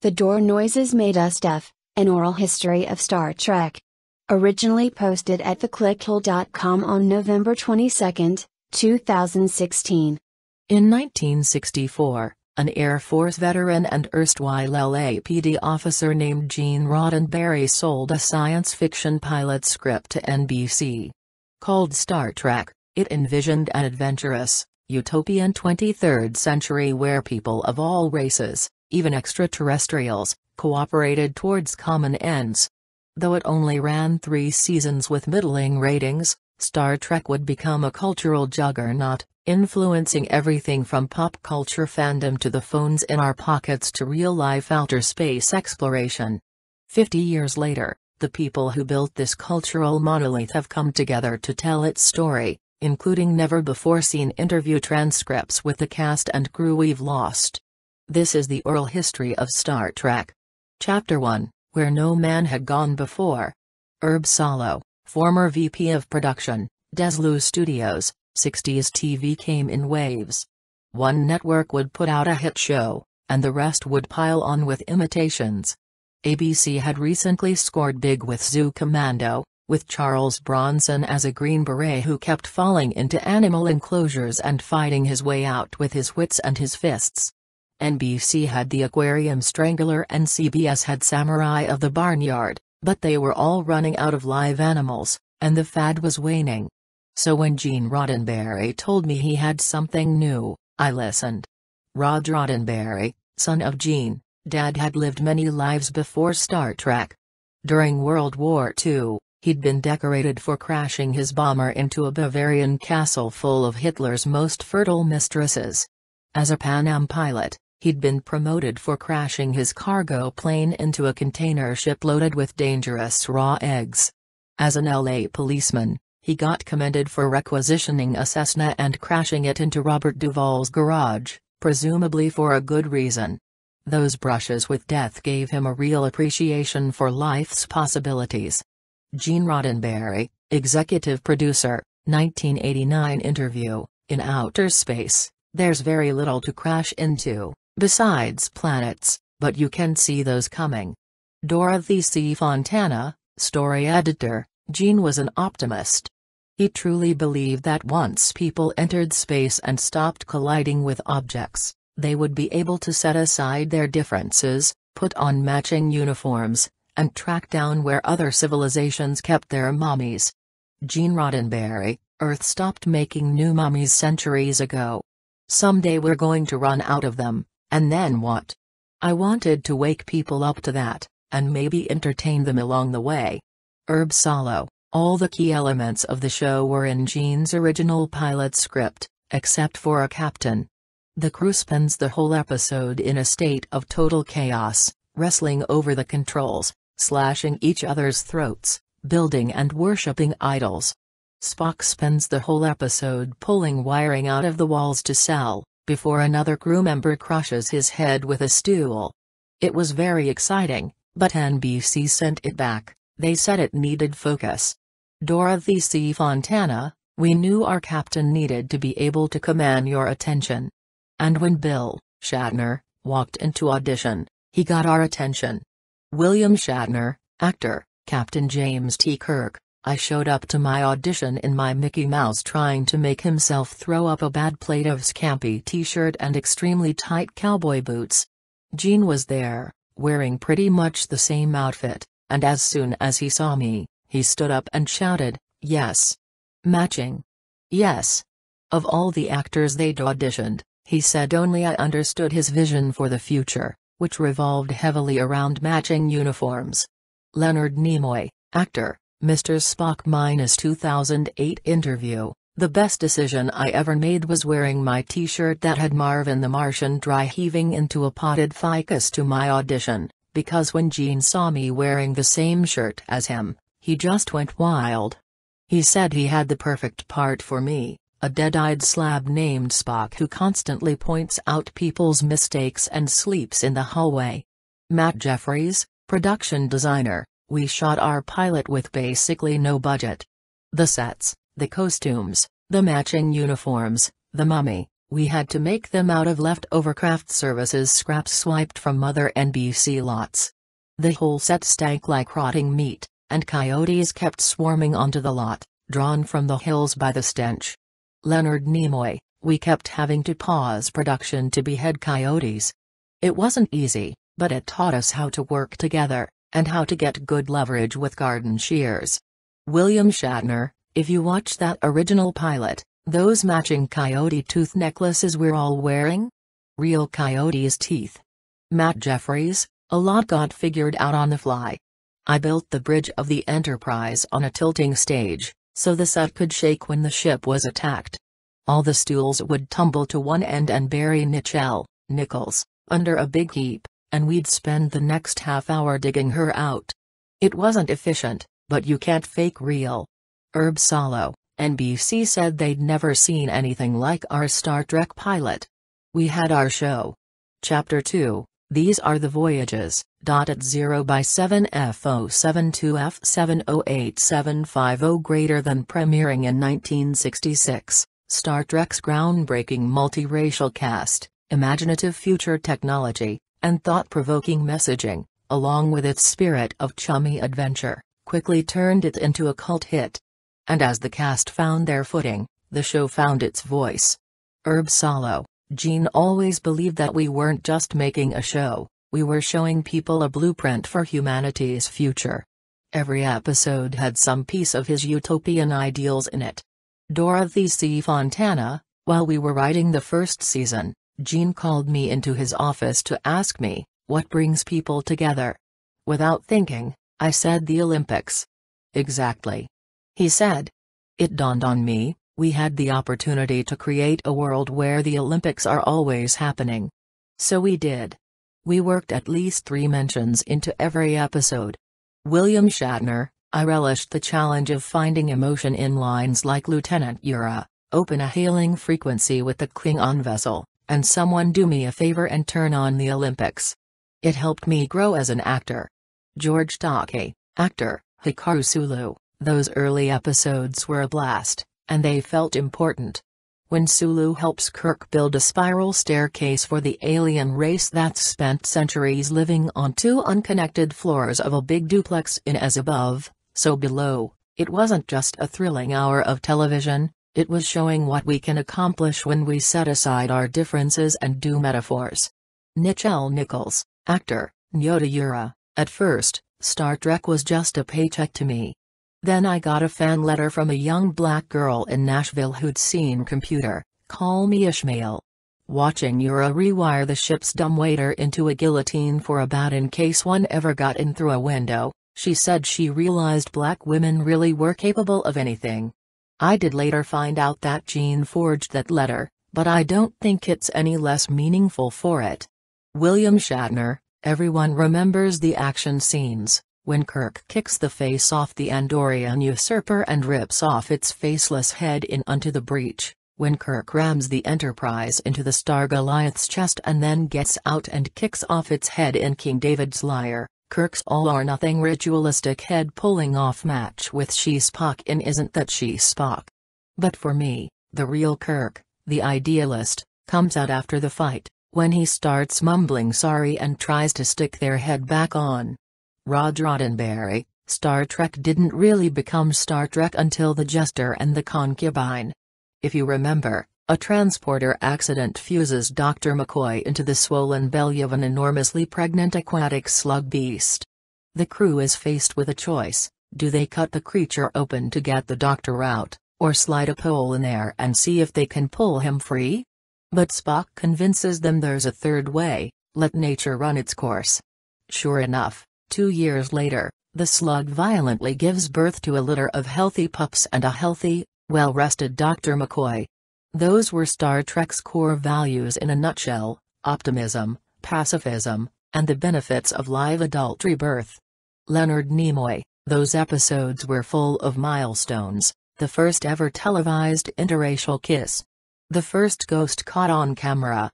The door noises made us deaf, an oral history of Star Trek. Originally posted at theclickhole.com on November 22, 2016. In 1964, an Air Force veteran and erstwhile LAPD officer named Gene Roddenberry sold a science fiction pilot script to NBC. Called Star Trek, it envisioned an adventurous, utopian 23rd century where people of all races, even extraterrestrials, cooperated towards common ends. Though it only ran three seasons with middling ratings, Star Trek would become a cultural juggernaut, influencing everything from pop culture fandom to the phones in our pockets to real-life outer space exploration. Fifty years later, the people who built this cultural monolith have come together to tell its story, including never-before-seen interview transcripts with the cast and crew we've lost. This is the oral history of Star Trek. Chapter 1, Where No Man Had Gone Before. Herb Solow, former VP of Production, Desilu Studios, 60s TV came in waves. One network would put out a hit show, and the rest would pile on with imitations. ABC had recently scored big with Zoo Commando, with Charles Bronson as a Green Beret who kept falling into animal enclosures and fighting his way out with his wits and his fists. NBC had the Aquarium Strangler and CBS had Samurai of the Barnyard, but they were all running out of live animals, and the fad was waning. So when Gene Roddenberry told me he had something new, I listened. Rod Roddenberry, son of Gene, dad had lived many lives before Star Trek. During World War II, He'd been decorated for crashing his bomber into a Bavarian castle full of Hitler's most fertile mistresses. As a Pan Am pilot, he'd been promoted for crashing his cargo plane into a container ship loaded with dangerous raw eggs. As an LA policeman, he got commended for requisitioning a Cessna and crashing it into Robert Duvall's garage, presumably for a good reason. Those brushes with death gave him a real appreciation for life's possibilities. Gene Roddenberry, executive producer, 1989 interview, In outer space, there's very little to crash into, besides planets, but you can see those coming. Dorothy C. Fontana, story editor, Gene was an optimist. He truly believed that once people entered space and stopped colliding with objects, they would be able to set aside their differences, put on matching uniforms, and track down where other civilizations kept their mummies. Gene Roddenberry, Earth stopped making new mummies centuries ago. Someday we're going to run out of them, and then what? I wanted to wake people up to that, and maybe entertain them along the way. Herb Solow, all the key elements of the show were in Gene's original pilot script, except for a captain. The crew spends the whole episode in a state of total chaos, wrestling over the controls, slashing each other's throats, building and worshipping idols. Spock spends the whole episode pulling wiring out of the walls to sell, before another crew member crushes his head with a stool. It was very exciting, but NBC sent it back, they said it needed focus. Dorothy C. Fontana, we knew our captain needed to be able to command your attention. And when Bill, Shatner, walked into audition, he got our attention. William Shatner, actor, Captain James T. Kirk, I showed up to my audition in my Mickey Mouse trying to make himself throw up a bad plate of scampi t-shirt and extremely tight cowboy boots. Gene was there, wearing pretty much the same outfit, and as soon as he saw me, he stood up and shouted, yes. Matching. Yes. Of all the actors they'd auditioned, he said only I understood his vision for the future which revolved heavily around matching uniforms. Leonard Nimoy, actor, Mr. Spock minus 2008 interview. The best decision I ever made was wearing my t-shirt that had Marvin the Martian dry heaving into a potted ficus to my audition, because when Gene saw me wearing the same shirt as him, he just went wild. He said he had the perfect part for me, a dead-eyed slab named Spock who constantly points out people's mistakes and sleeps in the hallway. Matt Jefferies, production designer, we shot our pilot with basically no budget. The sets, the costumes, the matching uniforms, the mummy, We had to make them out of leftover craft services scraps swiped from other NBC lots. The whole set stank like rotting meat, and coyotes kept swarming onto the lot, drawn from the hills by the stench. Leonard Nimoy, we kept having to pause production to behead coyotes. It wasn't easy, but it taught us how to work together, and how to get good leverage with garden shears. William Shatner, if you watch that original pilot, those matching coyote tooth necklaces we're all wearing? Real coyote's teeth. Matt Jefferies, a lot got figured out on the fly. I built the bridge of the Enterprise on a tilting stage, so the set could shake when the ship was attacked. All the stools would tumble to one end and bury Nichelle, Nichols, under a big heap, and we'd spend the next half hour digging her out. It wasn't efficient, but you can't fake real. Herb Solow, NBC said they'd never seen anything like our Star Trek pilot. We had our show. Chapter 2 These are the voyages. Dot at 0 by 7 F072 F708750 greater than premiering in 1966. Star Trek's groundbreaking multiracial cast, imaginative future technology, and thought-provoking messaging, along with its spirit of chummy adventure quickly turned it into a cult hit. And as the cast found their footing, the show found its voice. Herb Solow, Gene always believed that we weren't just making a show, we were showing people a blueprint for humanity's future. Every episode had some piece of his utopian ideals in it. Dorothy C. Fontana, while we were writing the first season, Gene called me into his office to ask me, what brings people together? Without thinking, I said the Olympics. Exactly. He said. It dawned on me, we had the opportunity to create a world where the Olympics are always happening. So we did. We worked at least three mentions into every episode. William Shatner, I relished the challenge of finding emotion in lines like Lieutenant Uhura, open a hailing frequency with the Klingon vessel, and someone do me a favor and turn on the Olympics. It helped me grow as an actor. George Takei, actor, Hikaru Sulu, those early episodes were a blast, and they felt important. When Sulu helps Kirk build a spiral staircase for the alien race that's spent centuries living on two unconnected floors of a big duplex in as above, so below, it wasn't just a thrilling hour of television, it was showing what we can accomplish when we set aside our differences and do metaphors. Nichelle Nichols, actor, Nyota Uhura, at first, Star Trek was just a paycheck to me. Then I got a fan letter from a young black girl in Nashville who'd seen computer, call me Ishmael. Watching Uhura rewire the ship's dumbwaiter into a guillotine for a bat in case one ever got in through a window, she said she realized black women really were capable of anything. I did later find out that Gene forged that letter, but I don't think it's any less meaningful for it. William Shatner, Everyone remembers the action scenes, when Kirk kicks the face off the Andorian usurper and rips off its faceless head in onto the breach, when Kirk rams the Enterprise into the Star Goliath's chest and then gets out and kicks off its head in King David's lyre, Kirk's all-or-nothing ritualistic head-pulling off match with She Spock in Isn't That She Spock? But for me, the real Kirk, the idealist, comes out after the fight when he starts mumbling sorry and tries to stick their head back on. Rod Roddenberry, Star Trek didn't really become Star Trek until The Jester and the Concubine. If you remember, a transporter accident fuses Dr. McCoy into the swollen belly of an enormously pregnant aquatic slug beast. The crew is faced with a choice, do they cut the creature open to get the doctor out, or slide a pole in there and see if they can pull him free? But Spock convinces them there's a third way, let nature run its course. Sure enough, two years later, the slug violently gives birth to a litter of healthy pups and a healthy, well-rested Dr. McCoy. Those were Star Trek's core values in a nutshell, optimism, pacifism, and the benefits of live adult rebirth. Leonard Nimoy, those episodes were full of milestones, the first ever televised interracial kiss, the first ghost caught on camera.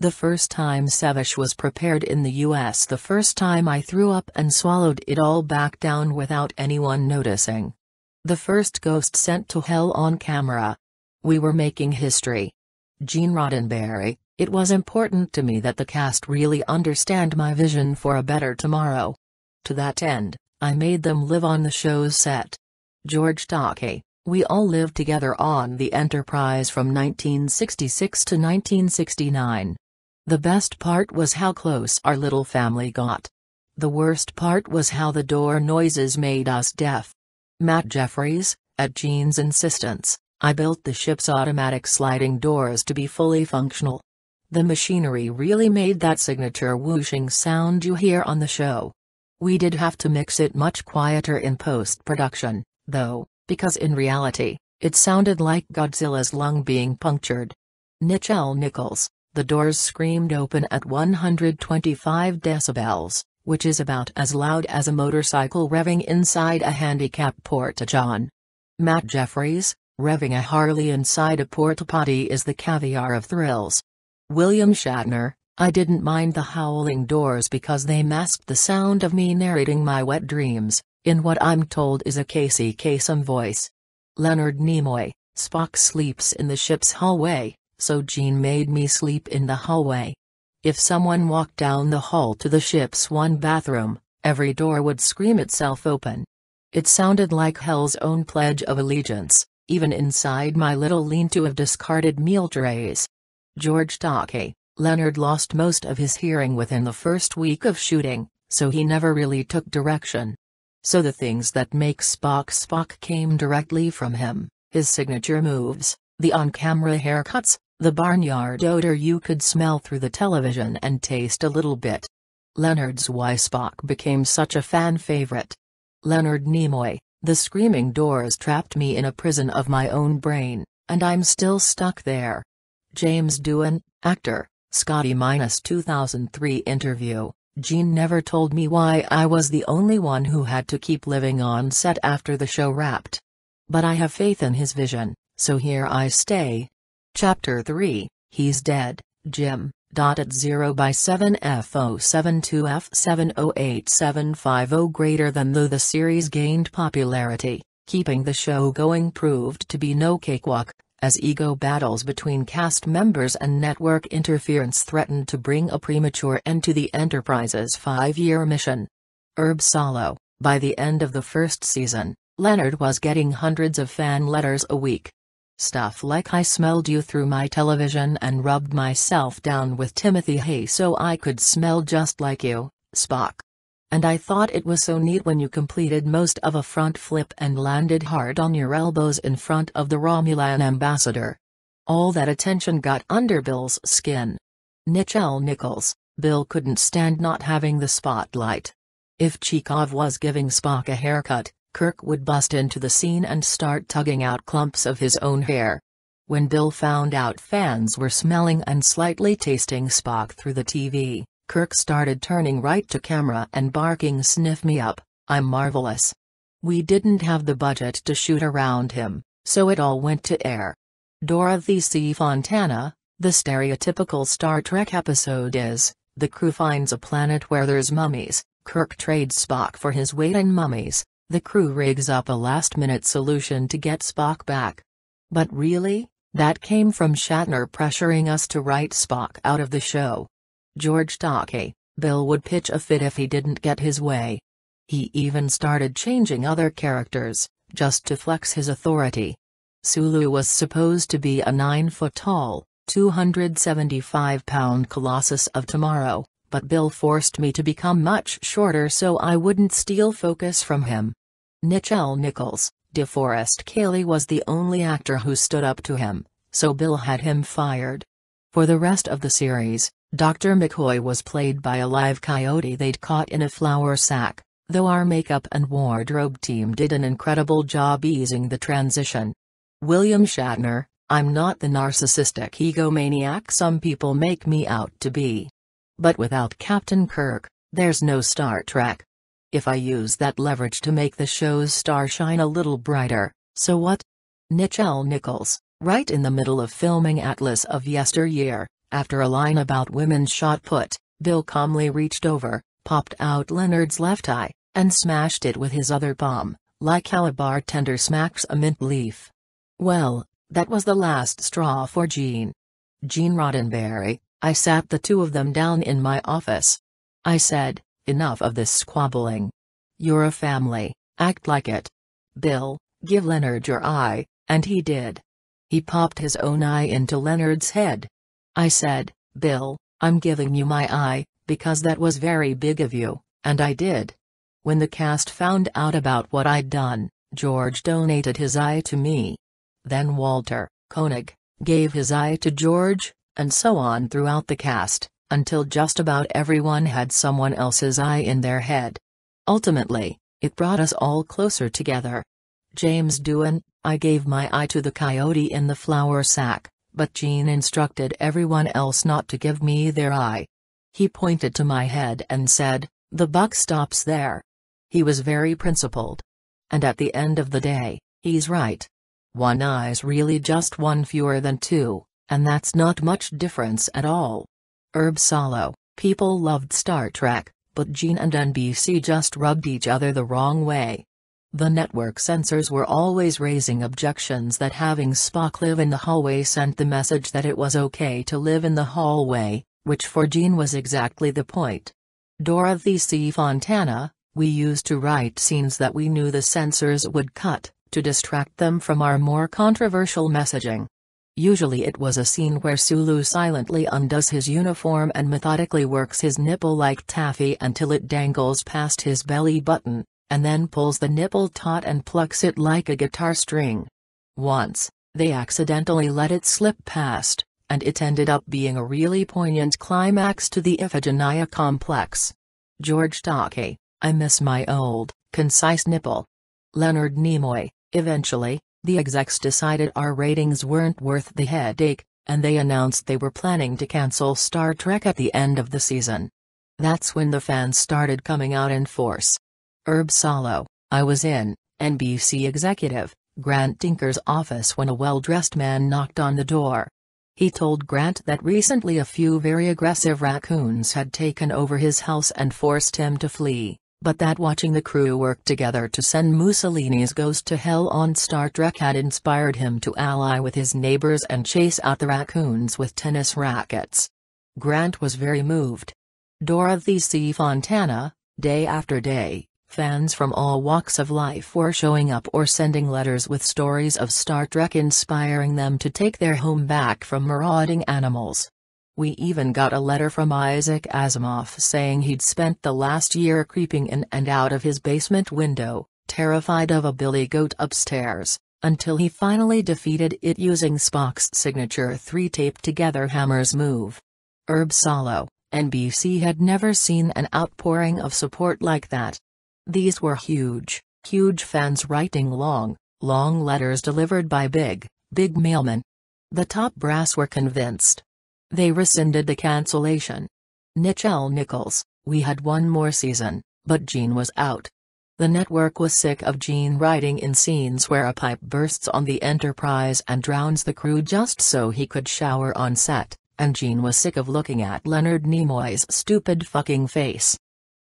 The first time Sevish was prepared in the US the first time I threw up and swallowed it all back down without anyone noticing. The first ghost sent to hell on camera. We were making history. Gene Roddenberry, it was important to me that the cast really understand my vision for a better tomorrow. To that end, I made them live on the show's set. George Takei, we all lived together on the Enterprise from 1966 to 1969. The best part was how close our little family got. The worst part was how the door noises made us deaf. Matt Jefferies, at Gene's insistence, I built the ship's automatic sliding doors to be fully functional. The machinery really made that signature whooshing sound you hear on the show. We did have to mix it much quieter in post-production, though, because in reality, it sounded like Godzilla's lung being punctured. Nichelle Nichols, the doors screamed open at 125 decibels which is about as loud as a motorcycle revving inside a handicap porta-john. Matt Jefferies, revving a Harley inside a porta-potty is the caviar of thrills. William Shatner, I didn't mind the howling doors because they masked the sound of me narrating my wet dreams, in what I'm told is a Casey Kasem voice. Leonard Nimoy, Spock sleeps in the ship's hallway, so Gene made me sleep in the hallway. If someone walked down the hall to the ship's one bathroom, every door would scream itself open. It sounded like hell's own pledge of allegiance, even inside my little lean-to of discarded meal trays. George Takei, Leonard lost most of his hearing within the first week of shooting, so he never really took direction. So the things that make Spock Spock came directly from him, his signature moves, the on-camera haircuts, the barnyard odor you could smell through the television and taste a little bit. Leonard's why Spock became such a fan favorite. Leonard Nimoy, the screaming doors trapped me in a prison of my own brain, and I'm still stuck there. James Doohan, actor, Scotty minus 2003 interview. Gene never told me why I was the only one who had to keep living on set after the show wrapped. But I have faith in his vision, so here I stay, Chapter 3 He's Dead, Jim. Dot at 0 by 7 F072 F708 greater than though the series gained popularity, keeping the show going proved to be no cakewalk, as ego battles between cast members and network interference threatened to bring a premature end to the Enterprise's five-year mission. Herb Solow, by the end of the first season, Leonard was getting hundreds of fan letters a week, Stuff like I smelled you through my television and rubbed myself down with Timothy Hay so I could smell just like you, Spock. And I thought it was so neat when you completed most of a front flip and landed hard on your elbows in front of the Romulan ambassador. All that attention got under Bill's skin. Nichelle Nichols, Bill couldn't stand not having the spotlight. If Chekov was giving Spock a haircut, Kirk would bust into the scene and start tugging out clumps of his own hair. When Bill found out fans were smelling and slightly tasting Spock through the TV, Kirk started turning right to camera and barking sniff me up, I'm marvelous. We didn't have the budget to shoot around him, so it all went to air. Dorothy C. Fontana, the stereotypical Star Trek episode is, the crew finds a planet where there's mummies, Kirk trades Spock for his weight in mummies, the crew rigs up a last-minute solution to get Spock back. But really, that came from Shatner pressuring us to write Spock out of the show. George Takei, Bill would pitch a fit if he didn't get his way. He even started changing other characters, just to flex his authority. Sulu was supposed to be a 9-foot-tall, 275-pound colossus of tomorrow, but Bill forced me to become much shorter so I wouldn't steal focus from him. Nichelle Nichols, DeForest Kelley was the only actor who stood up to him, so Bill had him fired. For the rest of the series, Dr. McCoy was played by a live coyote they'd caught in a flour sack, though our makeup and wardrobe team did an incredible job easing the transition. William Shatner, I'm not the narcissistic egomaniac some people make me out to be. But without Captain Kirk, there's no Star Trek. If I use that leverage to make the show's star shine a little brighter, so what? Nichelle Nichols, right in the middle of filming Atlas of Yesteryear, after a line about women's shot put, Bill calmly reached over, popped out Leonard's left eye, and smashed it with his other palm, like how a bartender smacks a mint leaf. Well, that was the last straw for Gene. Gene Roddenberry, I sat the two of them down in my office. I said, enough of this squabbling. You're a family, act like it. Bill, give Leonard your eye, and he did. He popped his own eye into Leonard's head. I said, Bill, I'm giving you my eye, because that was very big of you, and I did. When the cast found out about what I'd done, George donated his eye to me. Then Walter, Koenig, gave his eye to George, and so on throughout the cast, until just about everyone had someone else's eye in their head. Ultimately, it brought us all closer together. James Doohan, I gave my eye to the coyote in the flour sack, but Gene instructed everyone else not to give me their eye. He pointed to my head and said, the buck stops there. He was very principled. And at the end of the day, he's right. One eye's really just one fewer than two, and that's not much difference at all. Herb Solow, people loved Star Trek, but Gene and NBC just rubbed each other the wrong way. The network censors were always raising objections that having Spock live in the hallway sent the message that it was okay to live in the hallway, which for Gene was exactly the point. Dorothy C. Fontana, we used to write scenes that we knew the censors would cut, to distract them from our more controversial messaging. Usually it was a scene where Sulu silently undoes his uniform and methodically works his nipple like taffy until it dangles past his belly button, and then pulls the nipple taut and plucks it like a guitar string. Once, they accidentally let it slip past, and it ended up being a really poignant climax to the Iphigenia complex. George Takei, I miss my old, concise nipple. Leonard Nimoy, eventually, the execs decided our ratings weren't worth the headache, and they announced they were planning to cancel Star Trek at the end of the season. That's when the fans started coming out in force. Herb Solow, I was in, NBC executive, Grant Tinker's office when a well-dressed man knocked on the door. He told Grant that recently a few very aggressive raccoons had taken over his house and forced him to flee, but that watching the crew work together to send Mussolini's ghost to hell on Star Trek had inspired him to ally with his neighbors and chase out the raccoons with tennis rackets. Grant was very moved. Dorothy C. Fontana, day after day, Fans from all walks of life were showing up or sending letters with stories of Star Trek inspiring them to take their home back from marauding animals. We even got a letter from Isaac Asimov saying he'd spent the last year creeping in and out of his basement window, terrified of a billy goat upstairs, until he finally defeated it using Spock's signature three taped together hammers move. Herb Solow, NBC had never seen an outpouring of support like that. These were huge, huge fans writing long, long letters delivered by big, big mailmen. The top brass were convinced. They rescinded the cancellation. Nichelle Nichols, we had one more season, but Gene was out. The network was sick of Gene writing in scenes where a pipe bursts on the Enterprise and drowns the crew just so he could shower on set, and Gene was sick of looking at Leonard Nimoy's stupid fucking face.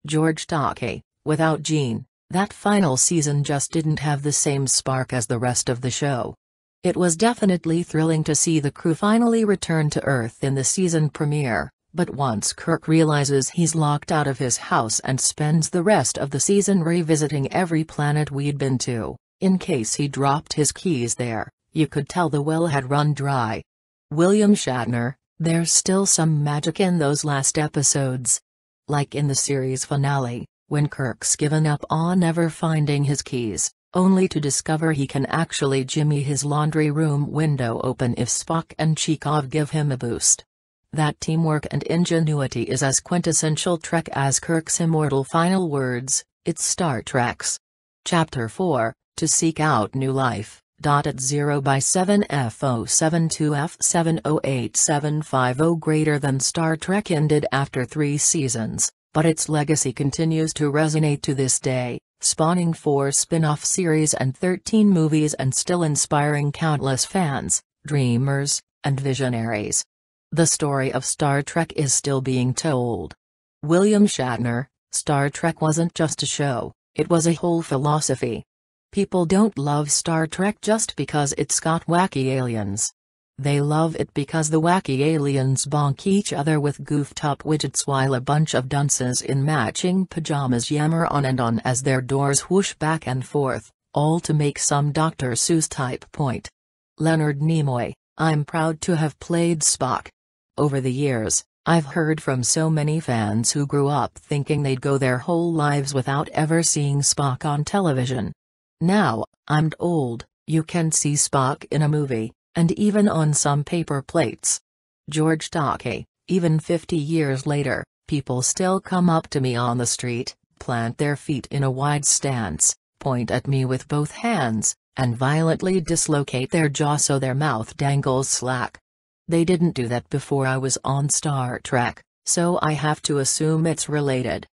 George Takei, Without Gene, that final season just didn't have the same spark as the rest of the show. It was definitely thrilling to see the crew finally return to Earth in the season premiere, but once Kirk realizes he's locked out of his house and spends the rest of the season revisiting every planet we'd been to, in case he dropped his keys there, you could tell the well had run dry. William Shatner, there's still some magic in those last episodes. Like in the series finale, when Kirk's given up on ever finding his keys, only to discover he can actually jimmy his laundry room window open if Spock and Chekov give him a boost. That teamwork and ingenuity is as quintessential Trek as Kirk's immortal final words, it's Star Trek's. Chapter 4, To Seek Out New Life, dot at 0 by 7 F072 F70875 greater than Star Trek ended after three seasons but its legacy continues to resonate to this day, spawning four spin-off series and 13 movies and still inspiring countless fans, dreamers, and visionaries. The story of Star Trek is still being told. William Shatner, Star Trek wasn't just a show, it was a whole philosophy. People don't love Star Trek just because it's got wacky aliens. They love it because the wacky aliens bonk each other with goofed up widgets while a bunch of dunces in matching pajamas yammer on and on as their doors whoosh back and forth, all to make some Dr. Seuss type point. Leonard Nimoy, I'm proud to have played Spock. Over the years, I've heard from so many fans who grew up thinking they'd go their whole lives without ever seeing Spock on television. Now, I'm old, you can see Spock in a movie, and even on some paper plates. George Takei, even 50 years later, people still come up to me on the street, plant their feet in a wide stance, point at me with both hands, and violently dislocate their jaw so their mouth dangles slack. They didn't do that before I was on Star Trek, so I have to assume it's related.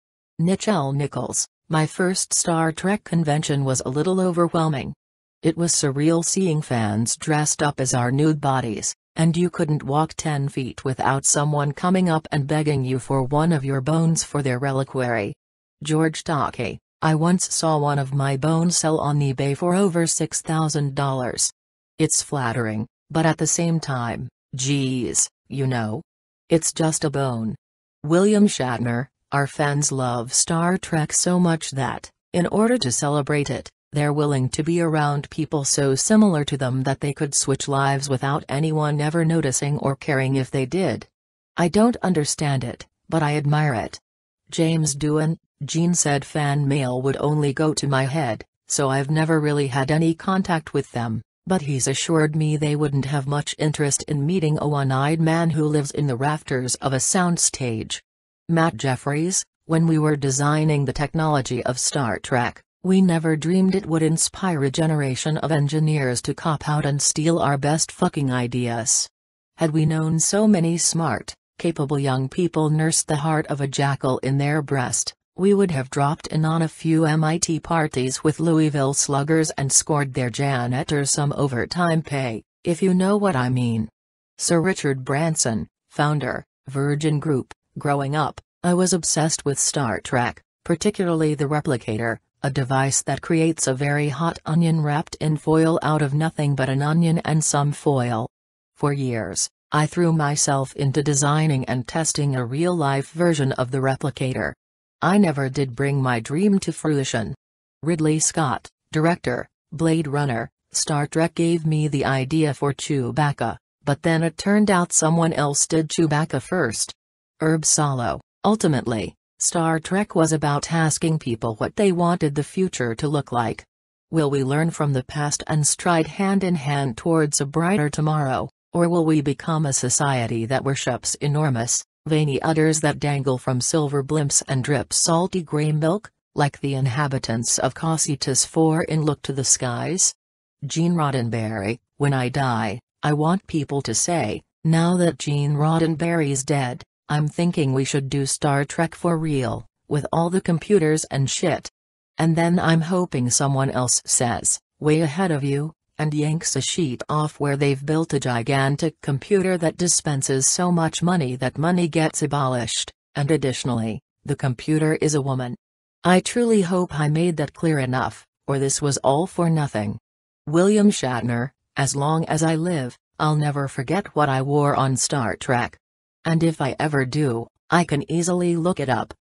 Nichelle Nichols, my first Star Trek convention was a little overwhelming. It was surreal seeing fans dressed up as our nude bodies, and you couldn't walk 10 feet without someone coming up and begging you for one of your bones for their reliquary. George Takei, I once saw one of my bones sell on eBay for over $6,000. It's flattering, but at the same time, geez, you know. It's just a bone. William Shatner, our fans love Star Trek so much that, in order to celebrate it, they're willing to be around people so similar to them that they could switch lives without anyone ever noticing or caring if they did. I don't understand it, but I admire it. James Doohan, Gene said fan mail would only go to my head, so I've never really had any contact with them, but he's assured me they wouldn't have much interest in meeting a one-eyed man who lives in the rafters of a soundstage. Matt Jefferies, when we were designing the technology of Star Trek, we never dreamed it would inspire a generation of engineers to cop out and steal our best fucking ideas. Had we known so many smart, capable young people nursed the heart of a jackal in their breast, we would have dropped in on a few MIT parties with Louisville sluggers and scored their janitors some overtime pay, if you know what I mean. Sir Richard Branson, founder, Virgin Group, growing up, I was obsessed with Star Trek, particularly the replicator, a device that creates a very hot onion wrapped in foil out of nothing but an onion and some foil. For years, I threw myself into designing and testing a real-life version of the replicator. I never did bring my dream to fruition. Ridley Scott, director, Blade Runner, Star Trek gave me the idea for Chewbacca, but then it turned out someone else did Chewbacca first. Herb Solow, ultimately, Star Trek was about asking people what they wanted the future to look like. Will we learn from the past and stride hand in hand towards a brighter tomorrow, or will we become a society that worships enormous, veiny udders that dangle from silver blimps and drip salty gray milk, like the inhabitants of Cositas 4 in Look to the Skies? Gene Roddenberry, when I die, I want people to say, now that Gene Roddenberry's dead, I'm thinking we should do Star Trek for real, with all the computers and shit. And then I'm hoping someone else says, way ahead of you, and yanks a sheet off where they've built a gigantic computer that dispenses so much money that money gets abolished, and additionally, the computer is a woman. I truly hope I made that clear enough, or this was all for nothing. William Shatner, as long as I live, I'll never forget what I wore on Star Trek. And if I ever do, I can easily look it up.